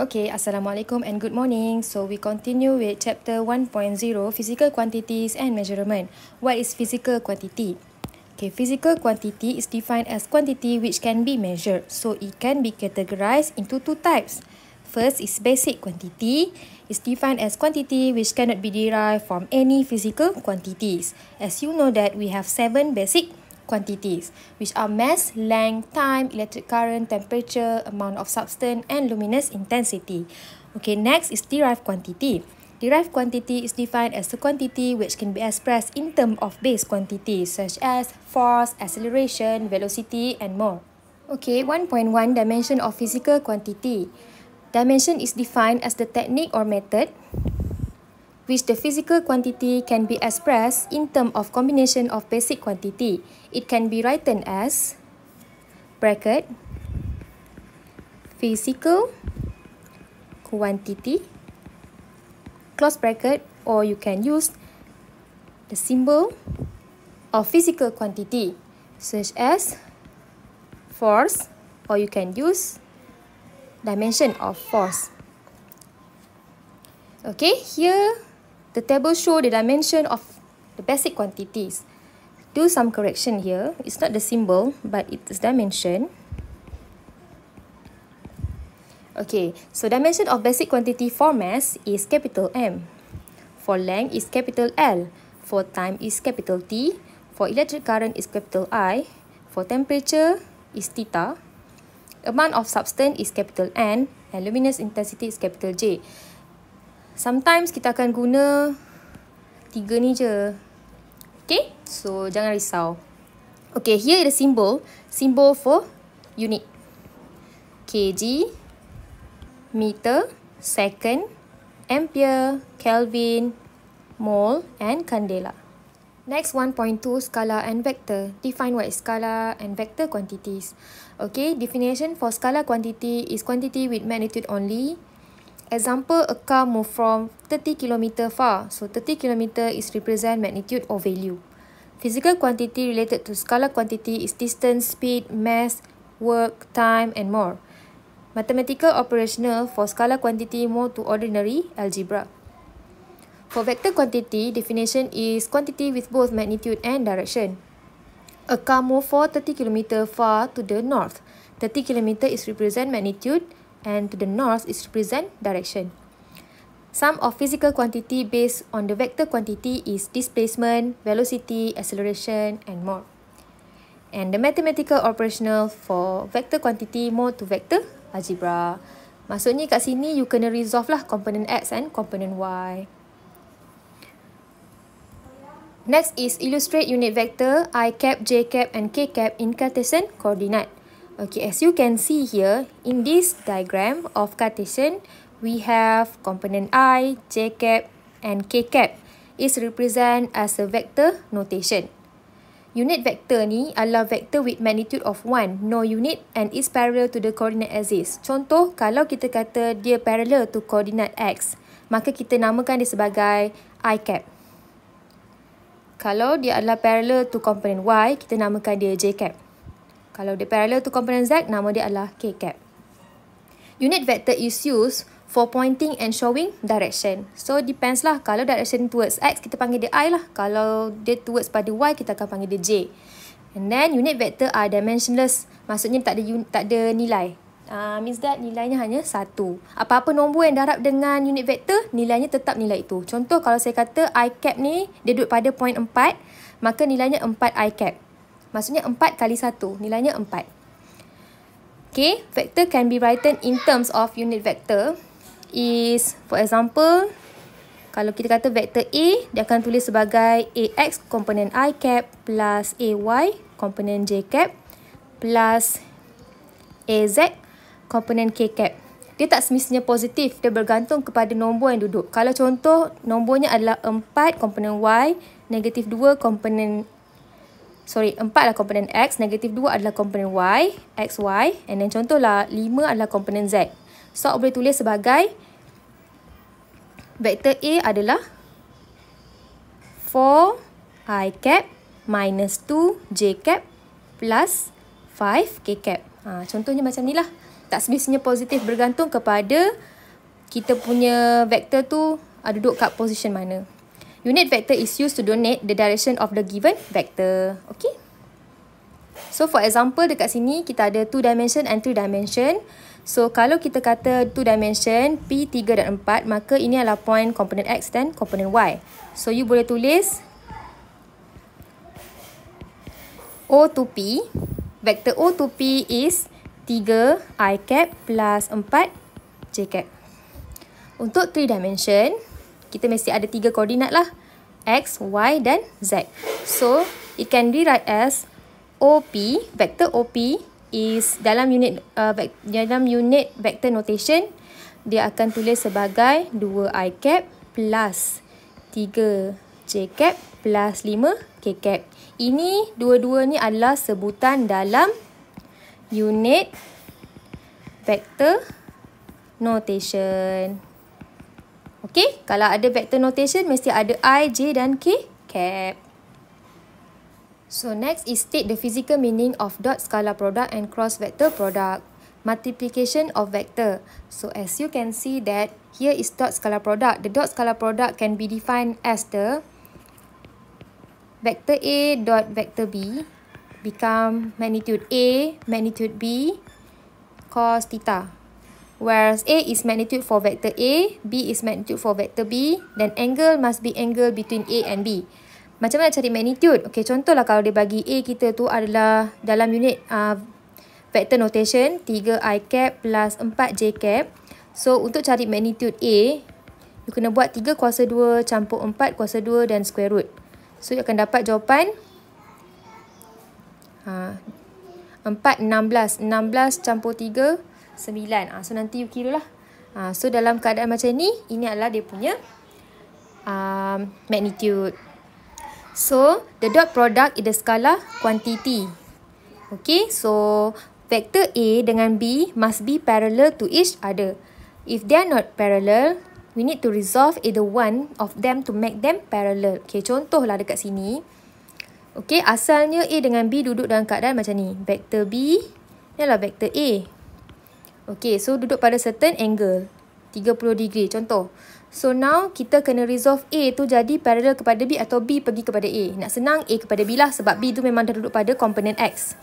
Okay, Assalamualaikum and good morning. So we continue with chapter 1.0, physical quantities and measurement. What is physical quantity? Okay, physical quantity is defined as quantity which can be measured. So it can be categorized into two types. First is basic quantity. It's defined as quantity which cannot be derived from any physical quantities. As you know that we have seven basic quantities which are mass, length, time, electric current, temperature, amount of substance and luminous intensity. Okay, next is derived quantity. Derived quantity is defined as a quantity which can be expressed in terms of base quantities such as force, acceleration, velocity and more. Okay, 1.1 dimension of physical quantity. Dimension is defined as the technique or method which the physical quantity can be expressed in terms of combination of basic quantity. It can be written as bracket physical quantity close bracket or you can use the symbol of physical quantity such as force or you can use dimension of force. Okay, here the table show the dimension of the basic quantities. Do some correction here. It's not the symbol, but it is dimension. Okay, so dimension of basic quantity for mass is capital M. For length is capital L. For time is capital T. For electric current is capital I. For temperature is theta amount of substance is capital N and luminous intensity is capital J. Sometimes kita akan guna tiga ni je. Okay, so jangan risau. Okay, here is the symbol. Symbol for unit. kg, meter, second, ampere, Kelvin, mole and candela. Next 1.2 Scala and vector. Define what is scala and vector quantities. Okay, definition for scala quantity is quantity with magnitude only. Example, a car move from 30 km far. So 30 km is represent magnitude or value. Physical quantity related to scalar quantity is distance, speed, mass, work, time and more. Mathematical operational for scalar quantity more to ordinary algebra. For vector quantity, definition is quantity with both magnitude and direction. A car move for 30 km far to the north. 30 km is represent magnitude and to the north is represent direction. Sum of physical quantity based on the vector quantity is displacement, velocity, acceleration and more. And the mathematical operational for vector quantity more to vector algebra. Maksudnya kat sini you kena resolve lah component X and component Y. Next is illustrate unit vector i cap, j cap and k cap in Cartesian coordinate. Okay, as you can see here, in this diagram of Cartesian, we have component i, j cap and k cap is represent as a vector notation. Unit vector ni adalah vector with magnitude of 1, no unit and is parallel to the coordinate axis. Contoh, kalau kita kata dia parallel to coordinate x, maka kita namakan dia sebagai i cap. Kalau dia adalah parallel to component Y, kita namakan dia J cap. Kalau dia parallel to component Z, nama dia adalah K cap. Unit vector is used for pointing and showing direction. So depends lah. Kalau direction towards X, kita panggil dia I lah. Kalau dia towards pada Y, kita akan panggil dia J. And then unit vector are dimensionless. Maksudnya tak ada tak ada nilai. Uh, means that nilainya hanya satu. Apa-apa nombor yang darab dengan unit vektor, nilainya tetap nilai itu. Contoh kalau saya kata i cap ni, dia duduk pada point 4, maka nilainya 4 i cap. Maksudnya 4 kali 1, nilainya 4. Okay, vector can be written in terms of unit vector. Is, for example, kalau kita kata vektor A, dia akan tulis sebagai AX komponen i cap plus AY komponen j cap plus AZ komponen K cap. Dia tak semestinya positif, dia bergantung kepada nombor yang duduk. Kalau contoh nombornya adalah 4 komponen Y, negatif 2 komponen sorry, 4 adalah komponen X, negatif 2 adalah komponen Y, XY, and then contohlah 5 adalah komponen Z. So, boleh tulis sebagai vektor A adalah 4 I cap minus 2 J cap plus 5 K cap. Ha, contohnya macam ni lah. tak semestinya positif bergantung kepada kita punya vektor tu duduk kat position mana. Unit vector is used to donate the direction of the given vector. Okay. So for example dekat sini kita ada 2 dimension and 3 dimension. So kalau kita kata 2 dimension P, 3 dan 4 maka ini adalah point komponen X dan komponen Y. So you boleh tulis O to P. Vector O to P is 3 I cap plus 4 J cap. Untuk 3 dimension, kita mesti ada 3 koordinat lah. X, Y dan Z. So, it can be write as OP, vector OP is dalam unit uh, dalam unit vector notation, dia akan tulis sebagai 2 I cap plus 3 J cap plus 5 K cap. Ini dua-dua ni adalah sebutan dalam unit vector notation. Okay, kalau ada vector notation mesti ada I, J dan K cap. So next is state the physical meaning of dot scalar product and cross vector product. Multiplication of vector. So as you can see that here is dot scalar product. The dot scalar product can be defined as the vector A dot vector B become magnitude A, magnitude B, cos theta whereas A is magnitude for vector A, B is magnitude for vector B, then angle must be angle between A and B. Macam mana cari magnitude? Okey, contohlah kalau dia bagi A kita tu adalah dalam unit uh, vector notation 3i cap plus 4j cap. So, untuk cari magnitude A, you kena buat 3 kuasa 2 campur 4 kuasa 2 dan square root. So, you akan dapat jawapan uh, 4, 16. 16 campur 3, sembilan. Ha, so nanti you kira lah. Ha, so dalam keadaan macam ni, ini adalah dia punya um, magnitude. So the dot product is the scalar quantity. Okay, so vector A dengan B must be parallel to each other. If they are not parallel, we need to resolve either one of them to make them parallel. Okay, contohlah dekat sini. Okay, asalnya A dengan B duduk dalam keadaan macam ni. Vector B, ni adalah vector A. Okay, so duduk pada certain angle. 30 degree, contoh. So now, kita kena resolve A tu jadi parallel kepada B atau B pergi kepada A. Nak senang, A kepada B lah sebab B tu memang dah duduk pada komponen X.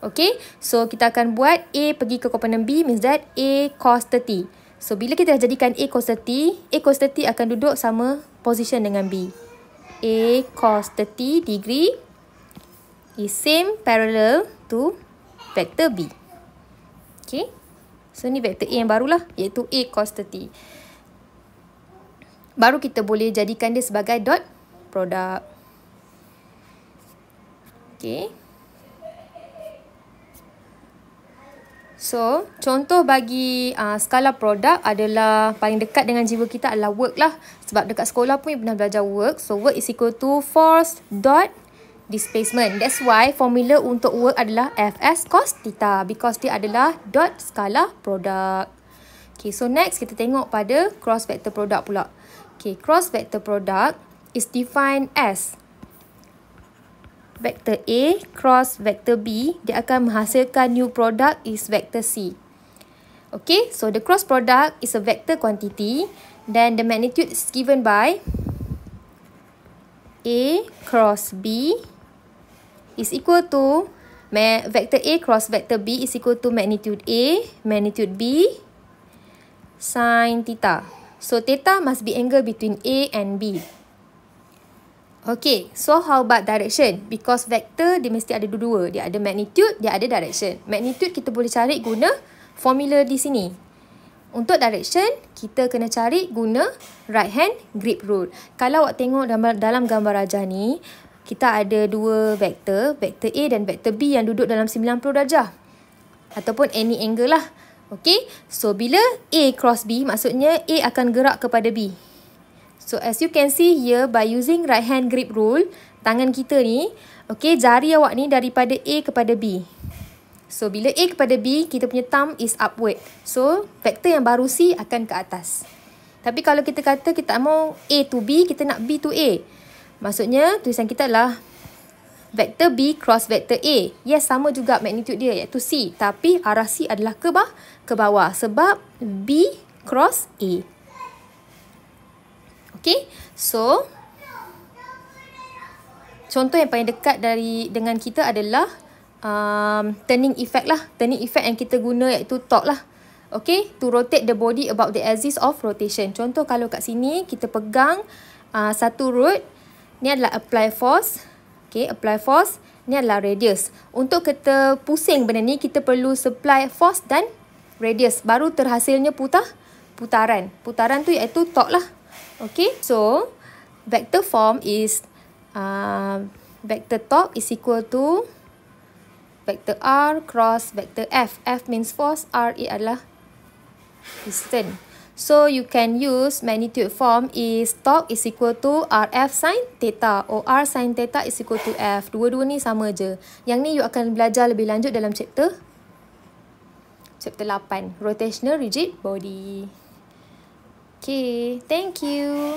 Okay, so kita akan buat A pergi ke komponen B means that A cos 30. So, bila kita dah jadikan A cos 30, A cos 30 akan duduk sama position dengan B. A cos 30 degree is same parallel to vector B. Okay. So ni vektor A yang barulah iaitu A cos 30. Baru kita boleh jadikan dia sebagai dot product. Okay. So, contoh bagi uh, skala produk adalah paling dekat dengan jiwa kita adalah work lah. Sebab dekat sekolah pun pernah belajar work. So, work is equal to force dot displacement. That's why formula untuk work adalah Fs cos theta because dia adalah dot skala product. Okay, so next kita tengok pada cross vector product pula. Okay, cross vector product is defined as vector A cross vector B. Dia akan menghasilkan new product is vector C. Okay, so the cross product is a vector quantity. Then the magnitude is given by A cross B is equal to vector A cross vector B is equal to magnitude A, magnitude B, sin theta. So, theta must be angle between A and B. Okay, so how about direction? Because vector dia mesti ada dua-dua. Dia ada magnitude, dia ada direction. Magnitude kita boleh cari guna formula di sini. Untuk direction, kita kena cari guna right hand grip rule. Kalau awak tengok dalam gambar rajah ni, kita ada dua vektor, vektor A dan vektor B yang duduk dalam 90 darjah. Ataupun any angle lah. Okay, so bila A cross B, maksudnya A akan gerak kepada B. So as you can see here, by using right hand grip rule, tangan kita ni, okay, jari awak ni daripada A kepada B. So bila A kepada B, kita punya thumb is upward. So vektor yang baru C akan ke atas. Tapi kalau kita kata kita mau A to B, kita nak B to A. Maksudnya tulisan kita adalah vektor B cross vektor A. Yes, sama juga magnitude dia iaitu C. Tapi arah C adalah ke bawah, ke bawah sebab B cross A. Okay, so contoh yang paling dekat dari dengan kita adalah um, turning effect lah. Turning effect yang kita guna iaitu torque lah. Okay, to rotate the body about the axis of rotation. Contoh kalau kat sini kita pegang uh, satu root, ni adalah apply force. Okay, apply force. Ni adalah radius. Untuk kita pusing benda ni, kita perlu supply force dan radius. Baru terhasilnya putar, putaran. Putaran tu iaitu torque lah. Okay, so vector form is uh, vector torque is equal to vector R cross vector F. F means force, R adalah distance. So you can use magnitude form is torque is equal to RF sin theta or R sin theta is equal to F. Dua-dua ni sama je. Yang ni you akan belajar lebih lanjut dalam chapter chapter 8. Rotational rigid body. Okay, thank you.